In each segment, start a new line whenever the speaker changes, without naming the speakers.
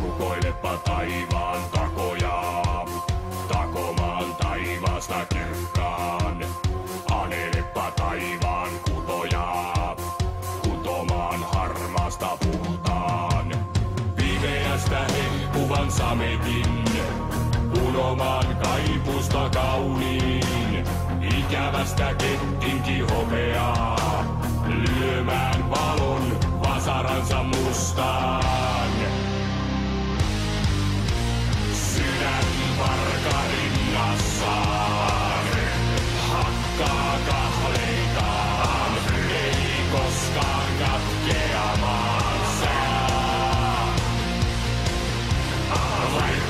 Rukoilepa puhtaan. Pimeästä hehkuvan sametin, unomaan kaipusta kauniin. Ikävästä kettinki hopeaa, lyömään valon vasaransa mustaan. Sydän varkarinnassaan hakkaa kahleitaan, ei koskaan katkeamaan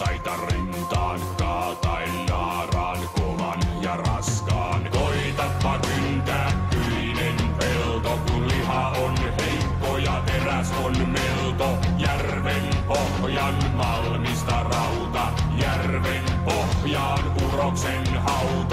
saita rintaan, kaatain naaraan kovan ja raskaan. Koitapa kyntää kyinen pelto, kun liha on heikko ja teräs on melto. Järven pohjan malmista rauta, järven pohjaan uroksen hauta.